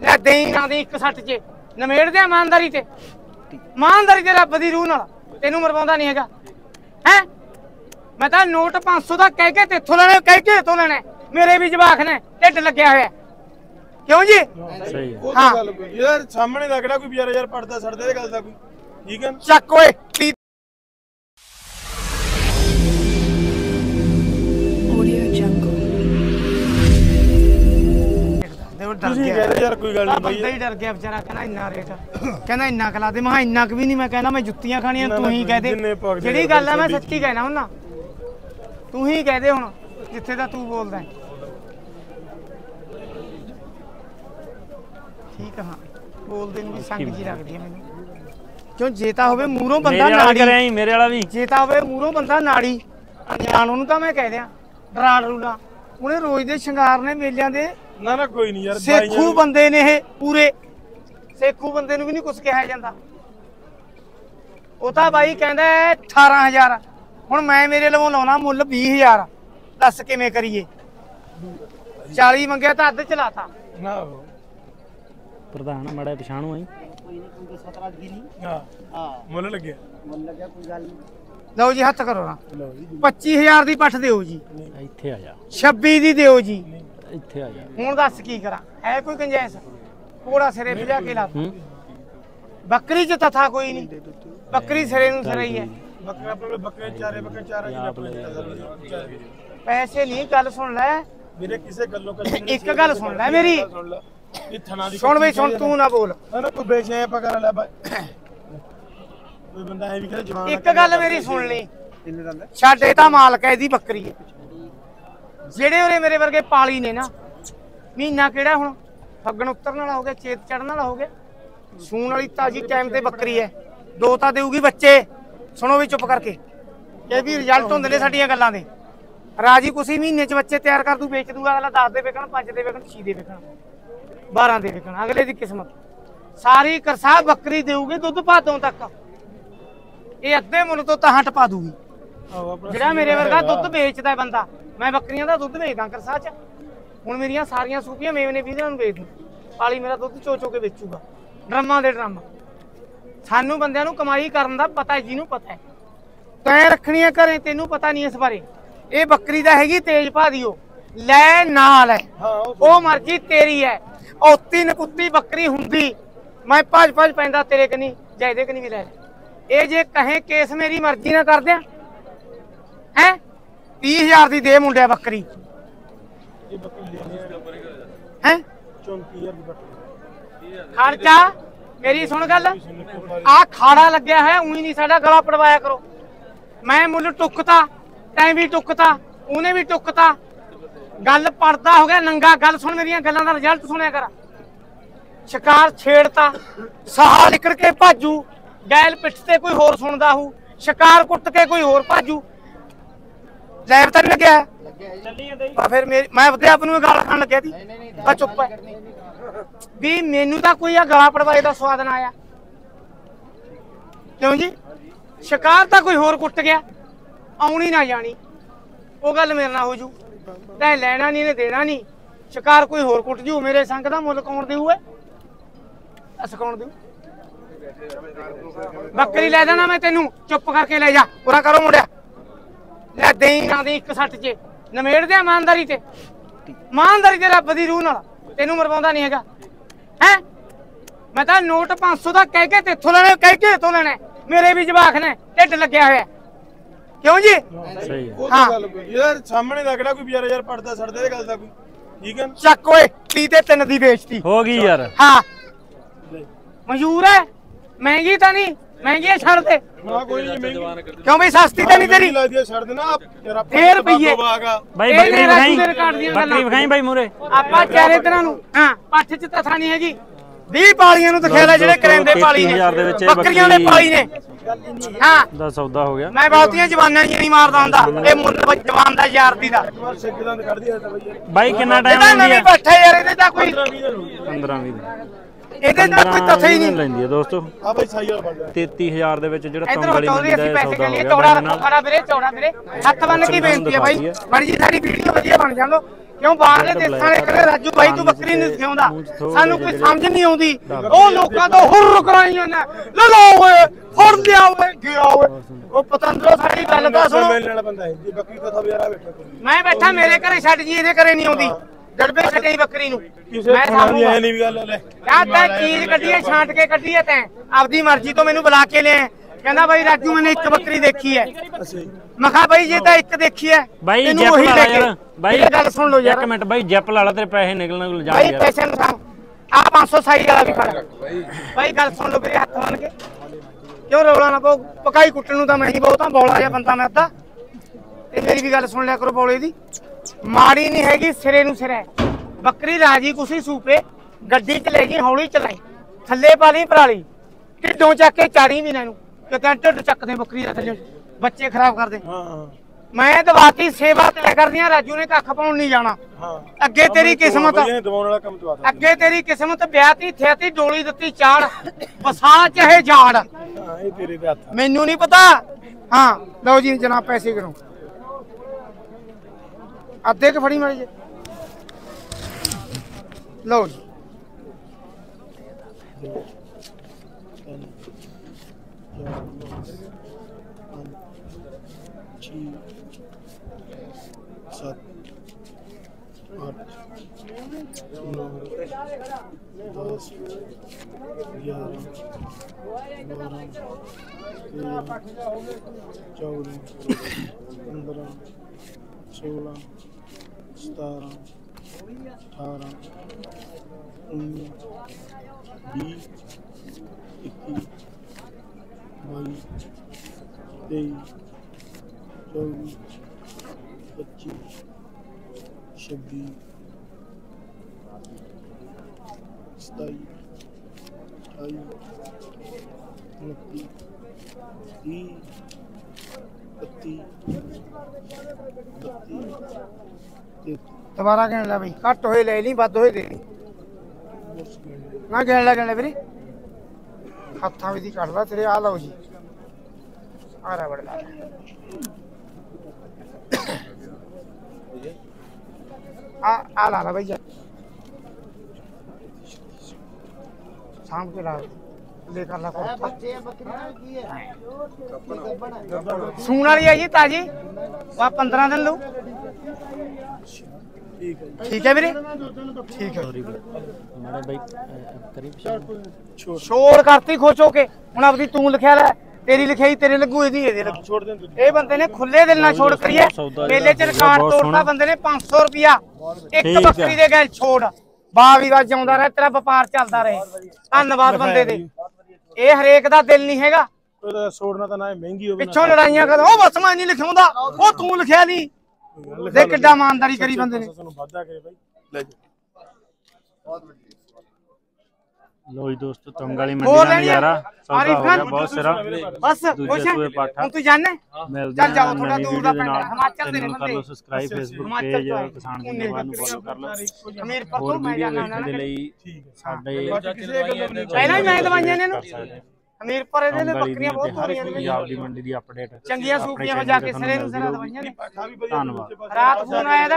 ਲੈ ਦੇਈ ਨਾ ਦੇ ਇੱਕ ਸੱਟ 'ਚ ਨਮੇੜ ਦੇ ਇਮਾਨਦਾਰੀ ਤੇ। ਇਮਾਨਦਾਰੀ ਤੇ ਰੱਬ ਦੀ ਰੂਹ ਨਾਲ ਤੈਨੂੰ ਮਰਵਾਉਂਦਾ ਨਹੀਂ ਹੈਗਾ। ਹੈ? ਮੈਂ ਤਾਂ ਨੋਟ 500 ਦਾ ਕਹਿ ਕੇ ਤੇਥੋਂ ਲੈਣਾ ਕਹਿ ਕੇ ਤੇਥੋਂ ਲੈਣਾ ਮੇਰੇ ਵੀ ਜਵਾਖ ਨੇ ਢਿੱਡ ਲੱਗਿਆ ਹੋਇਆ। ਕਿਉਂ ਜੀ? ਸਹੀ ਹਾਂ। ਤਾਂ ਗੱਲ ਕੋਈ ਨੀ। ਯਾਰ ਸਾਹਮਣੇ ਦਾ ਕਿਹੜਾ ਕੋਈ ਵਿਚਾਰਾ ਯਾਰ ਪੜਦਾ ਸੜਦੇ ਦੀ ਗੱਲ ਦਾ ਕੋਈ। ਠੀਕ ਹੈ ਚੱਕ ਓਏ ਤੀ ਕੋਈ ਗੱਲ ਨਹੀਂ ਬੰਦਾ ਬਾਈ। ਹੀ ਡਰ ਗਿਆ ਵਿਚਾਰਾ ਕਹਿੰਦਾ ਇੰਨਾ ਰੇਟ ਕਹਿੰਦਾ ਇੰਨਾ ਕਲਾ ਦੇ ਮੈਂ ਇੰਨਾ ਕੁ ਵੀ ਨਹੀਂ ਮੈਂ ਕਹਿੰਦਾ ਮੈਂ ਜੁੱਤੀਆਂ ਖਾਣੀਆਂ ਤੂੰ ਹੀ ਕਹਿ ਦੇ। ਜਿਹੜੀ ਗੱਲ ਆ ਮੈਂ ਸੱਚੀ ਕਹਿਣਾ ਹੁੰਨਾ ਤੂੰ ਹੀ ਕਹਿ ਦੇ ਹੁਣ ਜਿੱਥੇ ਦਾ ਤੂੰ ਬੋਲਦਾ। ਠੀਕ ਹਾਂ। ਬੋਲਦੇ ਨੂੰ ਵੀ ਸੰਗ ਜੀ ਲੱਗਦੀ ਹੈ ਮੈਨੂੰ। ਕਿਉਂ ਜੇ ਤਾਂ ਹੋਵੇ ਮੂਹਰੋਂ ਬੰਦਾ ਮੇਰੇ ਵਾਲਾ ਨਾੜੀ। ਕਰਿਆ ਹੀ ਮੇਰੇ ਵਾਲਾ ਵੀ। ਜੇ ਤਾਂ ਹੋਵੇ ਮੂਹਰੋਂ ਬੰਦਾ ਨਾੜੀ। ਅਣਜਾਣ ਉਹਨੂੰ ਤਾਂ ਮੈਂ ਕਹਿ ਦਿਆਂ ਡਰਾ ਡਰੂਲਾ ਉਹਨੇ ਰੋਜ਼ ਦੇ ਸ਼ਿੰਗਾਰ ਨੇ ਮੇਲਿਆਂ ਦੇ ਨਾ ਨਾ ਕੋਈ ਨਹੀਂ ਯਾਰ ਸੇਖੂ ਬੰਦੇ ਨੇ ਇਹ ਪੂਰੇ ਸੇਖੂ ਬੰਦੇ ਨੂੰ ਵੀ ਨਹੀਂ ਕੁਝ ਕਿਹਾ ਜਾਂਦਾ। ਉਹ ਤਾਂ ਬਾਈ ਕਹਿੰਦਾ ਹੈ 18000 ਹੁਣ ਮੈਂ ਮੇਰੇ ਲਵੋਂ ਲਾਉਣਾ ਮੁੱਲ 20000 ਦੱਸ ਕਿਵੇਂ ਕਰੀਏ? 40 ਮੰਗਿਆ ਤਾਂ ਅੱਧ ਚਲਾਤਾ। ਨਾ। ਪ੍ਰਧਾਨ ਮੜਾ ਪਛਾਣੂ ਆਈ ਹਾਂ। ਮੁੱਲ ਲੱਗਿਆ। ਲਓ ਜੀ ਹੱਥ ਕਰੋ ਨਾ। ਲਓ ਜੀ। 25000 ਦੀ ਪੱਠ ਦਿਓ ਜੀ। ਇੱਥੇ ਆ ਜਾ। 26 ਦੀ ਦਿਓ ਜੀ। ਇੱਥੇ ਆ ਜਾ। ਹੁਣ ਦੱਸ ਕੀ ਕਰਾਂ? ਹੈ ਕੋਈ ਕੰਜੈਸ ਕੋੜਾ ਸਿਰੇ ਭਜਾ ਕੇ ਲਾ। ਹੂੰ। ਬੱਕਰੀ ਚ ਤਥਾ ਕੋਈ ਨਹੀਂ। ਬੱਕਰੀ ਸਿਰੇ ਨੂੰ ਸਿਰੇ ਹੀ ਹੈ। ਬੱਕਰਾ ਆਪਣੇ ਕੋਲ ਬੱਕਰੇ ਚਾਰੇ ਬੱਕਰੇ ਚਾਰਾ ਜੀ ਆਪਣੇ ਕੋਲ ਚਾਰੇ। ਪੈਸੇ ਨਹੀਂ ਗੱਲ ਸੁਣ ਲੈ। ਵੀਰੇ ਕਿਸੇ ਗੱਲੋਂ ਕਦੇ ਇੱਕ ਗੱਲ ਸੁਣ ਲੈ ਮੇਰੀ। ਸੁਣ ਲੈ। ਇਹ ਥਣਾ ਦੀ ਸੁਣ ਬਈ ਸੁਣ ਤੂੰ ਨਾ ਬੋਲ। ਨਾ ਕੋਈ ਕਰ ਲੈ ਬਾਈ। ਕੋਈ ਬੰਦਾ ਐ ਵੀ ਕਹੇ ਜਵਾਨ ਇੱਕ ਗੱਲ ਮੇਰੀ ਸੁਣ ਲਈ। ਛੱਡ ਤਾਂ ਮਾਲਕ ਹੈ ਇਹਦੀ ਬੱਕਰੀ। ਹੈ ਜਿਹੜੇ ਉਰੇ ਮੇਰੇ ਵਰਗੇ ਪਾਲੀ ਨੇ ਨਾ ਮਹੀਨਾ ਕਿਹੜਾ ਹੁਣ? ਫੱਗਣ ਉਤਰਨ ਵਾਲਾ ਹੋ ਗਿਆ ਚੇਤ ਚੜਨ ਵਾਲਾ ਹੋ ਗਿਆ। ਸੂਣ ਵਾਲੀ ਤਾਜੀ ਟਾਈਮ ਤੇ ਬੱਕਰੀ ਹੈ। ਦੋ ਤਾਂ ਦੇਊਗੀ ਬੱਚੇ। ਸੁਣੋ ਵੀ ਚੁੱਪ ਕਰਕੇ। ਇਹ ਵੀ ਰਿਜ਼ਲਟ ਹੁੰਦੇ ਨੇ ਸਾਡੀਆਂ ਗੱਲਾਂ ਦੇ। ਰਾਜੀ ਕੁਸੀ ਮਹੀਨੇ ਚ ਬੱਚੇ ਤਿਆਰ ਕਰ ਦੂ ਵੇਚ ਦੂਗਾ ਅਗਲਾ 10 ਦੇ ਵੇਚਣ 5 ਦੇ ਵੇਚਣ 6 ਦੇ ਵੇਚਣ 12 ਦੇ ਵੇਚਣ ਅਗਲੇ ਦੀ ਕਿਸਮਤ। ਸਾਰੀ ਕਰਸਾ ਬੱਕਰੀ ਦੇਊਗੀ ਦੁੱਧ ਭਾਦੋਂ ਤੱਕ। ਇਹ ਅੱਧੇ ਮੁੱਲ ਤੋਂ ਤਾਂ ਹਟ ਪਾ ਦੂਗੀ। ਜਿਹੜਾ ਮੇਰੇ ਵਰਗਾ ਦੁੱਧ ਵੇਚਦਾ ਬੰਦਾ। ਮੈਂ ਬੱਕਰੀਆਂ ਦਾ ਦੁੱਧ ਵੇਚਦਾ ਕਰਸਾ ਚ। ਹੁਣ ਮੇਰੀਆਂ ਸਾਰੀਆਂ ਸੂਪੀਆਂ ਮੇਵਨੇ ਵੀ ਇਹਨਾਂ ਨੂੰ ਵੇਚ ਦੂੰ ਪਾਲੀ ਮੇਰਾ ਦੁੱਧ ਚੋ ਚੋ ਕੇ ਵੇਚੂਗਾ। ਡਰਮਾਂ ਦੇ ਡਰਮ। ਸਾਨੂੰ ਬੰਦਿਆਂ ਨੂੰ ਕਮਾਈ ਕਰਨ ਦਾ ਪਤਾ ਹੈ ਜਿਹਨੂੰ ਪਤਾ ਹੈ। ਤੈਂ ਰੱਖਣੀਆਂ ਘਰੇ ਤੈਨੂੰ ਪਤਾ ਨਹੀਂ ਇਸ ਬਾਰੇ। ਇਹ ਬੱਕਰੀ ਦਾ ਹੈਗੀ ਤੇਜ ਭਾ ਦੀ ਉਹ ਲੈ ਨਾਲ ਹੈ। ਹਾਂ ਉਹ ਮਰਜ਼ੀ ਤੇਰੀ ਹੈ। ਔਤੀ ਨਕੁੱਤੀ ਬੱਕਰੀ ਹੁੰਦੀ। ਮੈਂ ਭੱਜ ਭੱਜ ਪੈਂਦਾ ਤੇਰੇ ਕਨੀ ਜਾਂ ਇਹਦੇ ਕਨੀ ਵੀ ਲੈ। ਇਹ ਜੇ ਕਹੇ ਕੇਸ ਮੇਰੀ ਮਰਜ਼ੀ ਨਾਲ ਕਰ ਦਿਆਂ। ਹੈ? 30000 ਦੀ ਦੇ ਮੁੰਡਿਆ ਬੱਕਰੀ। ਇਹ ਬੱਕਰੀ ਲੈਣੀ ਹੈ? 34000 ਦੀ ਬੱਕਰੀ ਖਰਚਾ? ਮੇਰੀ ਸੁਣ ਗੱਲ। ਆ ਖਾੜਾ ਲੱਗਿਆ ਹੈ ਉਹੀ ਨਹੀਂ ਸਾਡਾ ਗਲਾ ਪੜਵਾਇਆ ਕਰੋ। ਮੈਂ ਮੁੱਲ ਟੁੱਕਤਾ, ਤੈਂ ਵੀ ਟੁੱਕਤਾ, ਉਹਨੇ ਵੀ ਟੁੱਕਤਾ। ਗੱਲ ਪੜਦਾ ਹੋ ਗਿਆ, ਨੰਗਾ ਗੱਲ ਸੁਣ ਮੇਰੀਆਂ ਗੱਲਾਂ ਦਾ ਰਿਜ਼ਲਟ ਸੁਣਿਆ ਕਰ। ਸ਼ਿਕਾਰ ਛੇੜਤਾ ਸਾਹ ਨਿਕਲ ਕੇ ਭਾਜੂ। ਗੈਲ ਪਿੱਠ ਤੇ ਕੋਈ ਹੋਰ ਸੁਣਦਾ ਹੂ, ਸ਼ਿਕਾਰ ਕੁੱਟ ਕੇ ਕੋਈ ਹੋਰ ਭਾਜੂ। ਲੈਬ ਤਾਂ ਨੀ ਲੱਗਿਆ? ਤਾਂ ਫਿਰ ਮੇਰੀ ਮੈਂ ਆਪਦੇ ਆਪ ਨੂੰ ਗਾਲ ਖਾਣ ਲੱਗਿਆ ਸੀ ਬਾ ਚੁੱਪ ਹੈ ਵੀ ਮੈਨੂੰ ਤਾਂ ਕੋਈ ਆ ਗਲਾ ਪੜਵਾਏ ਦਾ ਸਵਾਦ ਨਾ ਆਇਆ। ਕਿਉਂ ਜੀ? ਸ਼ਿਕਾਰ ਤਾਂ ਕੋਈ ਹੋਰ ਕੁੱਟ ਗਿਆ। ਆਉਣੀ ਨਾ ਜਾਣੀ। ਉਹ ਗੱਲ ਮੇਰੇ ਨਾਲ ਹੋ ਜੂ ਤੈਂ ਲੈਣਾ ਨਹੀਂ ਨੇ ਦੇਣਾ ਨਹੀਂ ਸ਼ਿਕਾਰ ਕੋਈ ਹੋਰ ਕੁੱਟ ਜੂ। ਮੇਰੇ ਸੰਗ ਦਾ ਮੁੱਲ ਕੌਣ ਦੇਊ ਏ ਅਸ ਕੌਣ ਦੇਊ? ਬੱਕਰੀ ਲੈ ਦੇਣਾ ਮੈਂ ਤੈਨੂੰ। ਚੁੱਪ ਕਰਕੇ ਲੈ ਜਾ। ਪੂਰਾ ਕਰੋ ਮੁੰਡਿਆ। ਲੈ ਦੇਈ ਨਾ ਦੇ ਇੱਕ ਸੱਟ 'ਚ ਨਮੇੜ ਦੇ ਇਮਾਨਦਾਰੀ ਤੇ। ਇਮਾਨਦਾਰੀ ਤੇ ਰੱਬ ਦੀ ਰੂਹ ਨਾਲ। ਤੈਨੂੰ ਮਰਵਾਉਂਦਾ ਨਹੀਂ ਹੈਗਾ। ਹੈ? ਮੈਂ ਤਾਂ ਨੋਟ 500 ਦਾ ਕਹਿ ਕੇ ਤੇਥੋਂ ਲੈਣਾ ਕਹਿ ਕੇ ਤੇਥੋਂ ਲੈਣਾ। ਮੇਰੇ ਵੀ ਜਵਾਖ ਨੇ ਢਿੱਡ ਲੱਗਿਆ ਹੋਇਆ। ਕਿਉਂ ਜੀ? ਸਹੀ ਹੈ। ਯਾਰ ਸਾਹਮਣੇ ਦਾ ਕਿਹੜਾ ਕੋਈ ਵਿਚਾਰਾ ਯਾਰ ਪੜਦਾ ਸੜਦੇ ਦੀ ਗੱਲ ਦਾ ਕੋਈ। ਠੀਕ ਹੈ ਚੱਕ ਓਏ ਤੀ ਤੇ ਤਿੰਨ ਦੀ ਵੇਚਤੀ। ਹੋ ਗਈ ਯਾਰ। ਹਾਂ। ਮਨਜ਼ੂਰ ਹੈ। ਮਹਿੰਗੀ ਤਾਂ ਨਹੀਂ। ਮਹਿੰਗੀ ਛੱਡ ਦੇ। ਨਾ ਕੋਈ ਨਹੀਂ ਮਹਿੰਗੀ ਕਿਉਂ ਬਈ ਸਸਤੀ ਤਾਂ ਨਹੀਂ ਤੇਰੀ? ਲੱਗਦੀ ਛੱਡ ਦੇਣਾ ਤੇਰਾ ਫੇਰ ਰੁਪਈਏ। ਬਾਗਾ ਬਾਈ ਬੱਕਰੀ ਨੇ ਦੇ ਵਿਖਾਈ। ਬੱਕਰੀ ਵਿਖਾਈ ਬਾਈ ਮੂਰੇ ਆਪਾਂ ਚਾਰੇ ਤਰ੍ਹਾਂ ਨੂੰ ਹਾਂ ਪੱਠ 'ਚ ਤਥਾ ਨਹੀਂ ਹੈਗੀ। 20 ਪਾਲੀਆਂ ਨੂੰ ਦਿਖਾ ਲੈ ਜਿਹੜੇ ਕਰੇਂਦੇ ਪਾਲੀ ਨੇ। 33,000 ਦੇ ਵਿੱਚ ਇਹ ਬੱਕਰੀਆਂ ਦੇ ਪਾਲੀ ਨੇ। ਹਾਂ। ਦਾ ਸੌਦਾ ਹੋ ਗਿਆ। ਮੈਂ ਬਹੁਤੀਆਂ ਜਵਾਨਾਂ ਨਹੀਂ ਨਹੀਂ ਮਾਰਦਾ ਹੁੰਦਾ। ਇਹ ਮੁੱਲ ਜਵਾਨ ਦਾ ਯਾਰ ਦੀ ਦਾ। ਬਈ ਕਿੰਨਾ ਟਾਈਮ ਪੱਠ ਹੈ ਯਾਰ ਇਹਦੇ ਤਾਂ ਕੋਈ 15 20 ਦਿਨ ਹੋ ਗਏ 15 20 ਦਿਨ ਇਹਦੇ ਤਾਂ ਕੋਈ ਤਥਾ ਹੀ ਨਹੀਂ। ਲੈਂਦੀ ਹੈ ਦੋਸਤੋ। ਆ ਬਈ ਸਾਈ ਵਾਲਾ ਲੈ 33000 ਦੇ ਵਿੱਚ ਜਿਹੜਾ ਤੰਗਲੀ ਹਟਾਉਂਦੇ ਮੰਡੀ ਦਾ ਪੈਸੇ ਕਰ ਲਈਏ ਚੌੜਾ ਬਾਈ ਰੱਖੋ ਨਾਲ। ਖੜਾ ਵੀਰੇ ਚੌੜਾ ਵੀਰੇ। ਹੱਥ ਬੰਨ ਕੇ ਬੇਨਤੀ ਹੈ ਬਾਈ ਬੜੀ ਜੀ ਸਾਡੀ ਵੀਡੀਓ ਵਧੀਆ ਬਣ ਜਾਂਦੋ ਕਿਉਂ ਬਾਹਰਲੇ ਦੇਸ਼ਾਂ ਦੇ ਕਹਿੰਦੇ ਰਾਜੂ ਬਾਈ ਤੂੰ ਬੱਕਰੀ ਨਹੀਂ ਸਿਖਾਉਂਦਾ ਸਾਨੂੰ ਕੋਈ ਸਮਝ ਨਹੀਂ ਆਉਂਦੀ। ਉਹ ਲੋਕਾਂ ਤੋਂ ਹੁਰ ਕਰਾਈਆਂ ਨੇ ਲੈ ਲਓ ਓਏ ਫੜ ਲਿਆ ਓਏ ਗਿਆ ਓਏ। ਉਹ ਪਤੰਦਰੋ ਸਾਡੀ ਗੱਲ ਤਾਂ ਸੁਣੋ। ਮਿਲਣ ਵਾਲਾ ਬੰਦਾ ਹੈ ਜੀ ਬੱਕਰੀ ਤਾਂ ਥਾ ਯਾਰਾ ਬੈਠਾ ਕੋਈ ਮੈਂ ਬੈਠਾ ਮੇਰੇ ਘਰੇ ਛੱਡ ਜੀ ਇਹਦੇ ਘਰੇ ਨਹੀਂ ਆਉਂਦੀ। ਡੜਬੇ ਛੱਡੇ ਬੱਕਰੀ ਨੂੰ। ਕਿਸੇ ਮੈਂ ਦੀ ਐ ਸਾਹਮਣੇ ਨਹੀਂ ਵੀ ਗੱਲ ਲੈ। ਯਾ ਤਾਂ ਚੀਜ਼ ਕੱਢੀ ਹੈ ਛਾਂਟ ਕੇ ਕੱਢੀ ਹੈ ਤੈਂ। ਆਪਦੀ ਮਰਜ਼ੀ ਤੋਂ ਮੈਨੂੰ ਬੁਲਾ ਕੇ ਲਿਆ ਕਹਿੰਦਾ ਬਾਈ ਰਾਜੂ ਮੈਨੇ ਇੱਕ ਬੱਕਰੀ ਦੇਖੀ ਹੈ ਅੱਛਾ ਜੀ ਮੈਂ ਕਿਹਾ ਬਾਈ ਜੇ ਤਾਂ ਇੱਕ ਦੇਖੀ ਹੈ ਬਾਈ ਤੈਨੂੰ ਜੈਪ ਉਹੀ ਲਾ ਯਾਰ। ਬਾਈ ਇਹ ਗੱਲ ਸੁਣ ਲਓ ਯਾਰ। ਇੱਕ ਮਿੰਟ ਬਾਈ ਜੈਪ ਲਾ ਲਾ ਤੇਰੇ ਪੈਸੇ ਨਿਕਲਣ ਕੋਲ ਜਾ ਬਾਈ ਯਾਰ। ਪੈਸੇ ਨੂੰ ਸਾਂ ਆ 500 ਸਾਈ ਵਾਲਾ ਵੀ ਖੜਾ ਬਾਈ ਗੱਲ ਸੁਣ ਲਓ ਮੇਰੇ ਹੱਥ ਬੰਨ ਕੇ। ਕਿਉਂ ਰੌਲਾ ਨਾ ਪਾਓ? ਪਕਾਈ ਕੁੱਟਣ ਨੂੰ ਤਾਂ ਮੈਂ ਹੀ ਬਹੁਤਾ ਬੋਲਾ ਜਿਹਾ ਬੰਦਾ ਮੈਂ ਅੱਧਾ। ਤੇ ਮੇਰੀ ਵੀ ਗੱਲ ਸੁਣ ਲਿਆ ਕਰੋ ਬੋਲੇ ਦੀ। ਮਾੜੀ ਨਹੀਂ ਹੈਗੀ ਸਿਰੇ ਨੂੰ ਸਿਰੇ। ਬੱਕਰੀ ਰਾਜੀ ਕੁਸੀ ਸੂਪੇ ਗੱਡੀ ਚ ਲੈ ਗਈ ਹੌਲੀ ਚਲਾਈ। ਥੱਲੇ ਪਾ ਲਈ ਪਰਾਲੀ ਢਿੱਡੋਂ ਚੱਕ ਕੇ ਚਾੜੀ ਵੀ ਨਾ ਇਹਨੂੰ। ਕਿਤੇ ਢਿੱਡ ਚੱਕਦੇ ਬੱਕਰੀ ਦਾ ਥੱਲੇ। ਬੱਚੇ ਖਰਾਬ ਕਰਦੇ। ਹਾਂ ਮੈਂ ਦਵਾਤੀ ਸੇਵਾ ਤੇ ਕਰਦੀਆਂ ਰਾਜੂ ਨੇ ਕੱਖ ਪਾਉਣ ਨਹੀਂ ਜਾਣਾ। ਅੱਗੇ ਤੇਰੀ ਕਿਸਮਤ ਅੱਗੇ ਤੇਰੀ ਕਿਸਮਤ ਵਿਆਹਤੀ ਥਿਆਤੀ ਡੋਲੀ ਦਿੱਤੀ ਚਾੜ। ਵਸਾ ਚਾਹੇ ਝਾੜ। ਮੈਨੂੰ ਨਹੀਂ ਪਤਾ। ਹਾਂ ਲਓ ਜੀ ਜਨਾਬ ਪੈਸੇ ਗਿਣੋ ਅੱਧੇ ਕਿ ਫੜੀ ਮਾਰੀ ਜੇ ਲਓ ਜੀ ਗਿਆਰਾਂ, ਚੌਦਾਂ, ਪੰਦਰਾਂ, ਸੋਲਾਂ, सतारह, अठारह, उन्नीस, बीस, इक्कीस, बाईस, तेईस, चौबीस पच्चीस छब्बीस सताईस, अट्ठाईस, उनतीस, तीस इकतीस ਦੁਬਾਰਾ ਗਿਣ ਲੈ ਬਈ, ਘੱਟ ਹੋਏ ਲੈ ਲਈ, ਵੱਧ ਹੋਏ ਦੇ ਲਈ। ਨਾ ਗਿਣ ਲੈ ਗਿਣ ਲੈ ਵੀਰੇ, ਹੱਥਾਂ ਵਿੱਚ ਦੀ ਕੱਢ ਲਾ ਤੇਰੇ ਆ ਲਓ ਜੀ। ਆ ਰਬੜ ਲਾ ਆ ਆ ਲਾ ਲਾ ਭਈਆ ਸ਼ਾਮ ਕੇ ਲਾ। ਲੈ ਕਰ ਲਾ ਸੂਣ ਵਾਲੀ ਹੈ ਜੀ ਤਾਜੀ। ਵਾ 15 ਦਿਨ ਲਊ। ਠੀਕ ਹੈ ਹੈ ਵੀਰੇ? ਠੀਕ ਹੈ। ਮਾੜੇ ਬਾਈ ਅਹ, ਕਰੀ ਪਿੱਛੇ। ਛੋੜ ਸ਼ੋਰ ਕਰਤੀ ਖੋਚੋ ਕੇ। ਹੁਣ ਆਪਦੀ ਤੂੰ ਲਿਖਿਆ ਲੈ ਤੇਰੀ ਲਿਖਾਈ ਤੇਰੇ ਲੱਗੂ ਇਹਦੀ ਇਹਦੇ ਲੱਗੂ। ਛੋੜ ਦੇ ਤੂੰ ਇਹ ਬੰਦੇ ਨੇ ਖੁੱਲੇ ਦਿਲ ਨਾਲ ਛੋੜ ਕਰੀਏ ਮੇਲੇ ਚ ਰਿਕਾਰਡ ਸੋਹਣਾ। ਬੰਦੇ ਨੇ 500 ਰੁਪਿਆ ਇੱਕ ਬੱਕਰੀ ਦੇ ਗੈਲ ਛੋੜ। ਵਾਹ ਵੀ ਵਾਹ ਜਿਉਂਦਾ ਰਹੇ ਤੇਰਾ ਵਪਾਰ ਚੱਲਦਾ ਰਹੇ। ਧੰਨਵਾਦ ਬੰਦੇ ਦੇ। ਇਹ ਹਰੇਕ ਦਾ ਦਿਲ ਨਹੀਂ ਹੈਗਾ। ਉਹਦਾ ਛੋੜਨਾ ਤਾਂ ਨਾ ਇਹ ਮਹਿੰਗੀ ਹੋਵੇ ਪਿੱਛੋਂ ਲੜਾਈਆਂ ਕਰ ਉਹ ਬਸ ਮੈਂ ਨਹੀਂ ਲਿਖਾਉਂਦਾ ਉਹ ਤੂੰ ਲਿਖਿਆ ਨਹੀਂ। ਦੇਖ ਕਿੱਡਾ ਇਮਾਨਦਾਰੀ ਕਰੀ ਬੰਦੇ ਨੇ। ਤੁਹਾਨੂੰ ਵਾਅਦਾ ਕਰੇ ਬਾਈ। ਲੈ ਜਾ। ਲੋ ਜੀ ਦੋਸਤੋ ਤੰਗ ਵਾਲੀ ਮੰਡੀ ਦਾ? ਨਜ਼ਾਰਾ ਸੌਦਾ ਹੋ? ਗਿਆ ਬਹੁਤ ਸਿਰਾ ਬਸ ਖੁਸ਼। ਹੁਣ ਤੂੰ ਜਾਣੇ ਮਿਲਦੇ ਚੱਲ ਜਾਓ, ਨਵੀਂ ਦੂਰ ਦਾ ਦੇ ਪਿੰਡ ਹਿਮਾਚਲ ਦੇ ਨੂੰ ਕਰ ਲਓ ਬੰਦੇ। Subscribe Facebook page. ਕਿਸਾਨ ਉਹਨੇ ਜ਼ਿੰਦਾਬਾਦ ਨੂੰ ਫੋਲੋ ਕਰ ਲਓ ਅਮੀਰ ਪਰਤੋਂ ਮੈਂ ਜਾਣਾ ਦੇ ਲਈ ਹੈ ਸਾਡੇ ਪਹਿਲਾਂ ਹੀ ਮੈਂ ਦਵਾਈਆਂ ਨੇ ਇਹਨੂੰ ਕਰ ਸਕਦੇ ਹੋ। ਅਮੀਰ ਪਰ ਇਹਦੇ ਨੇ ਵਾਲੀ ਬੱਕਰੀਆਂ ਦੀ ਬਹੁਤ ਹੋਣੀਆਂ ਨੇ ਪੰਜਾਬ ਦੀ ਮੰਡੀ ਦੀ ਅਪਡੇਟ ਚੰਗੀਆਂ ਸੂਪੀਆਂ ਹੋ ਜਾ ਕੇ ਸਿਰੇ ਨੂੰ ਸਿਰਾ ਦਵਾਈਆਂ ਨੇ ਧੰਨਵਾਦ। ਰਾਤ ਫੋਨ ਆਇਆ